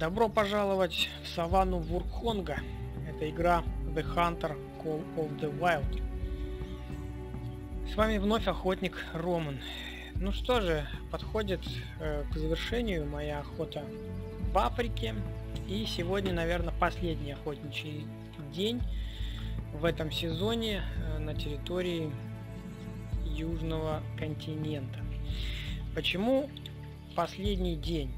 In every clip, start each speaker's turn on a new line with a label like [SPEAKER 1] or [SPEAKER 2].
[SPEAKER 1] Добро пожаловать в саванну Вуркхонга. Это игра The Hunter Call of the Wild. С вами вновь охотник Роман. Ну что же, подходит э, к завершению моя охота в Африке. И сегодня, наверное, последний охотничий день в этом сезоне э, на территории Южного континента. Почему последний день?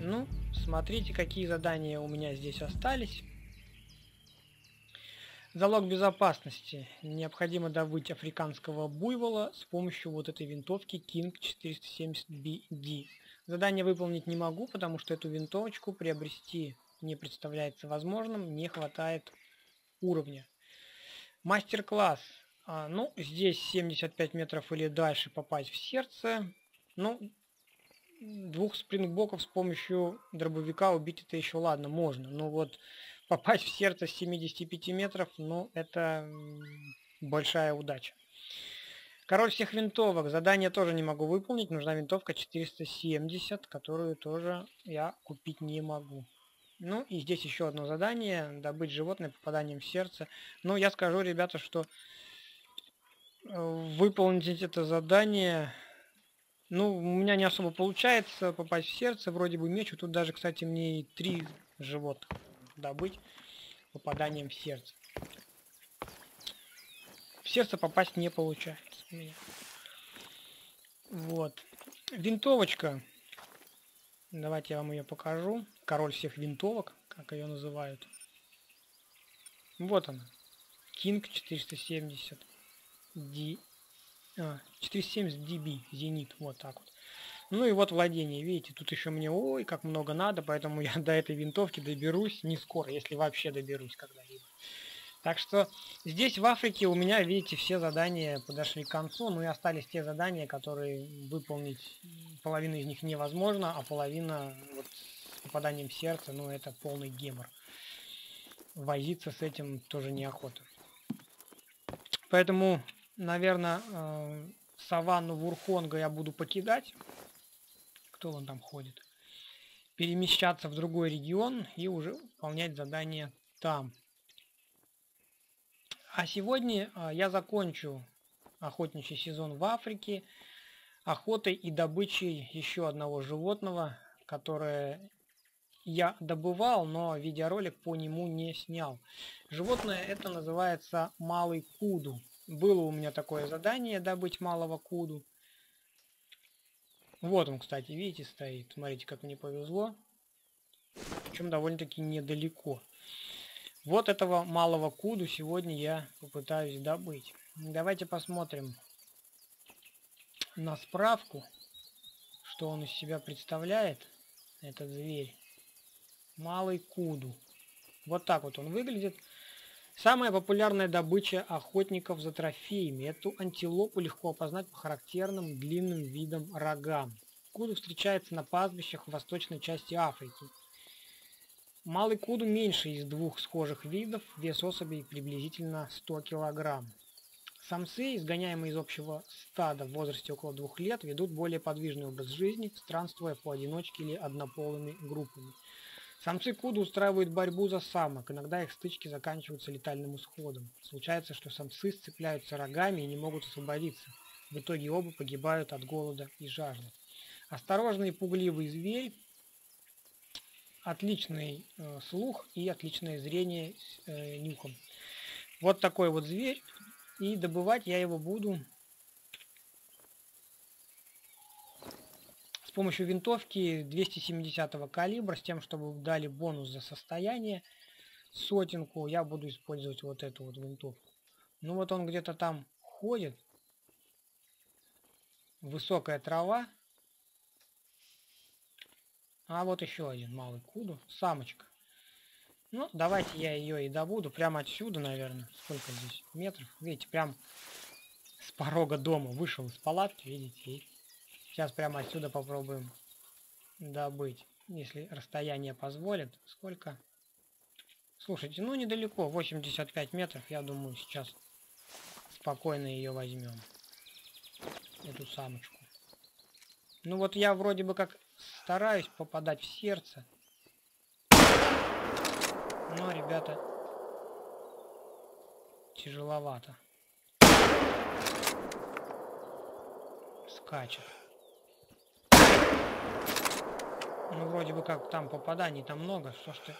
[SPEAKER 1] Ну, смотрите, какие задания у меня здесь остались. Залог безопасности. Необходимо добыть африканского буйвола с помощью вот этой винтовки King 470BD. Задание выполнить не могу, потому что эту винтовочку приобрести не представляется возможным, не хватает уровня. Мастер-класс. А, ну, здесь 75 метров или дальше попасть в сердце. Ну, двух спрингбоков с помощью дробовика убить это еще ладно, можно. Но вот попасть в сердце с 75 метров, ну, это большая удача. Король всех винтовок. Задание тоже не могу выполнить. Нужна винтовка 470, которую тоже я купить не могу. Ну и здесь еще одно задание. Добыть животное попаданием в сердце. Ну, я скажу, ребята, что э, выполнить это задание ну, у меня не особо получается попасть в сердце, вроде бы меч. Тут даже, кстати, мне и три животных добыть попаданием в сердце. В сердце попасть не получается у. Вот. Винтовочка. Давайте я вам ее покажу. Король всех винтовок, как ее называют. Вот она. King 470 D 470 dB, зенит, вот так вот. Ну и вот владение, видите, тут еще мне, ой, как много надо, поэтому я до этой винтовки доберусь не скоро, если вообще доберусь когда-либо. Так что здесь в Африке у меня, видите, все задания подошли к концу, ну и остались те задания, которые выполнить, половина из них невозможно, а половина вот, с попаданием в сердце, ну это полный гемор. Возиться с этим тоже неохота. Поэтому наверное, э, саванну Вурхонга я буду покидать. Кто он там ходит? Перемещаться в другой регион и уже выполнять задание там. А сегодня э, я закончу охотничий сезон в Африке охотой и добычей еще одного животного, которое я добывал, но видеоролик по нему не снял. Животное это называется малый куду. Было у меня такое задание добыть малого куду. Вот он, кстати, видите, стоит. Смотрите, как мне повезло. Причем довольно-таки недалеко. Вот этого малого куду сегодня я попытаюсь добыть. Давайте посмотрим на справку, что он из себя представляет, этот зверь. Малый куду. Вот так вот он выглядит. Самая популярная добыча охотников за трофеями. Эту антилопу легко опознать по характерным длинным видам рогам. Куду встречается на пастбищах в восточной части Африки. Малый куду меньше из двух схожих видов, вес особей приблизительно 100 кг. Самцы, изгоняемые из общего стада в возрасте около двух лет, ведут более подвижный образ жизни, странствуя поодиночке или однополыми группами. Самцы куду устраивают борьбу за самок, иногда их стычки заканчиваются летальным исходом. Случается, что самцы сцепляются рогами и не могут освободиться. В итоге оба погибают от голода и жажды. Осторожный и пугливый зверь, отличный э, слух и отличное зрение э, нюхом. Вот такой вот зверь. И добывать я его буду помощью винтовки 270 калибра, с тем, чтобы дали бонус за состояние, сотенку, я буду использовать вот эту вот винтовку. Ну вот он где-то там ходит. Высокая трава. А вот еще один малый куду. Самочка. Ну, давайте я ее и добуду. Прямо отсюда, наверное. Сколько здесь метров? Видите, прям с порога дома вышел из палатки, видите, и Сейчас прямо отсюда попробуем добыть, если расстояние позволит. Сколько? Слушайте, ну недалеко, 85 метров, я думаю, сейчас спокойно ее возьмем. Эту самочку. Ну вот я вроде бы как стараюсь попадать в сердце. Но, ребята, тяжеловато. Скачет. Ну, вроде бы как там попаданий там много. Что ж ты...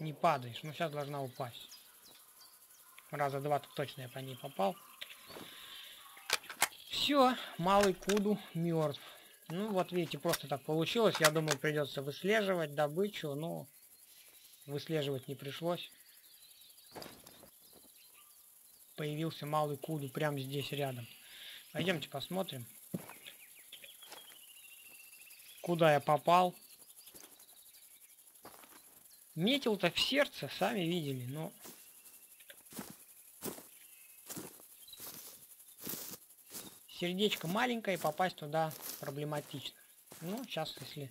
[SPEAKER 1] Не падаешь. Ну, сейчас должна упасть. Раза два -то точно я по ней попал. Все, малый Куду мертв. Ну, вот видите, просто так получилось. Я думал, придется выслеживать добычу, но выслеживать не пришлось. Появился малый Куду прямо здесь рядом. Пойдемте посмотрим куда я попал. Метил-то в сердце, сами видели, но... Сердечко маленькое, попасть туда проблематично. Ну, сейчас, если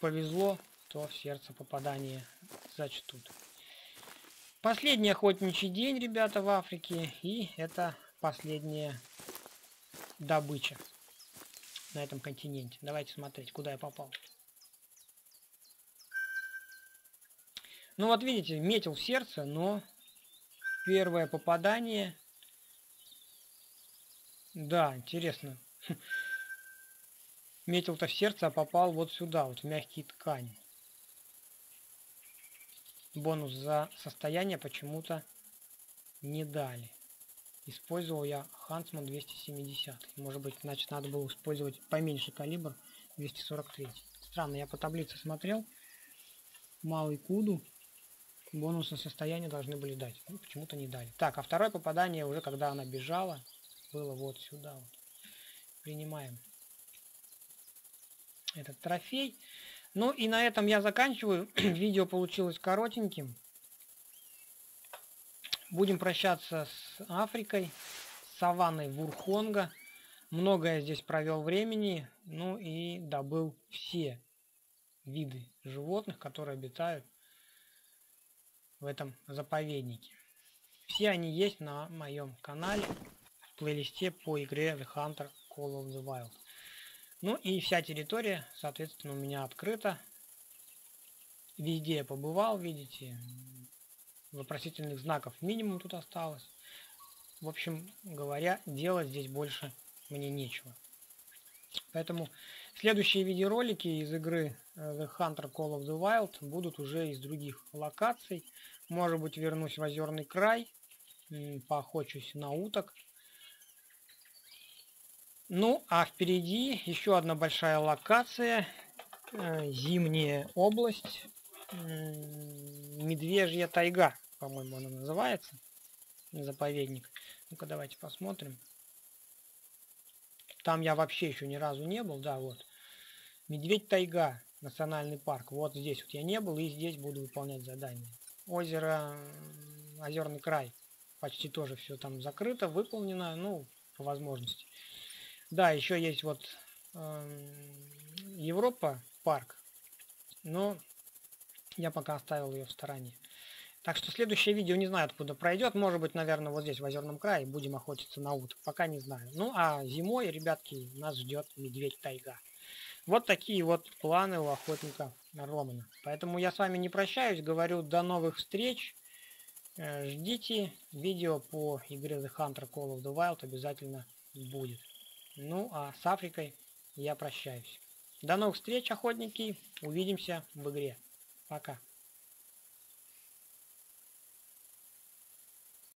[SPEAKER 1] повезло, то в сердце попадание зачтут. Последний охотничий день, ребята, в Африке. И это последняя добыча на этом континенте. Давайте смотреть, куда я попал. Ну вот видите, метил в сердце, но первое попадание... Да, интересно. Метил-то в сердце, а попал вот сюда, вот в мягкие ткани. Бонус за состояние почему-то не дали. Использовал я Хансман 270. Может быть, значит, надо было использовать поменьше калибр 243. Странно, я по таблице смотрел. Малый Куду. Бонусы состояния должны были дать. Ну, почему-то не дали. Так, а второе попадание уже, когда она бежала, было вот сюда. Вот. Принимаем этот трофей. Ну и на этом я заканчиваю. Видео получилось коротеньким. Будем прощаться с Африкой, с саванной Вурхонга. Много я здесь провел времени, ну и добыл все виды животных, которые обитают в этом заповеднике. Все они есть на моем канале в плейлисте по игре The Hunter Call of the Wild. Ну и вся территория, соответственно, у меня открыта. Везде я побывал, видите, вопросительных знаков минимум тут осталось. В общем говоря, делать здесь больше мне нечего. Поэтому следующие видеоролики из игры э, The Hunter Call of the Wild будут уже из других локаций. Может быть вернусь в Озерный край, поохочусь на уток. Ну, а впереди еще одна большая локация. Э, зимняя область. Медвежья тайга по-моему, она называется. Заповедник. Ну-ка, давайте посмотрим. Там я вообще еще ни разу не был, да, вот. Медведь Тайга, национальный парк. Вот здесь вот я не был, и здесь буду выполнять задание. Озеро, озерный край. Почти тоже все там закрыто, выполнено, ну, по возможности. Да, еще есть вот э, Европа парк, но я пока оставил ее в стороне. Так что следующее видео не знаю откуда пройдет. Может быть, наверное, вот здесь в Озерном крае будем охотиться на уток. Пока не знаю. Ну, а зимой, ребятки, нас ждет медведь тайга. Вот такие вот планы у охотника Романа. Поэтому я с вами не прощаюсь. Говорю, до новых встреч. Э, ждите. Видео по игре The Hunter Call of the Wild обязательно будет. Ну, а с Африкой я прощаюсь. До новых встреч, охотники. Увидимся в игре. Пока.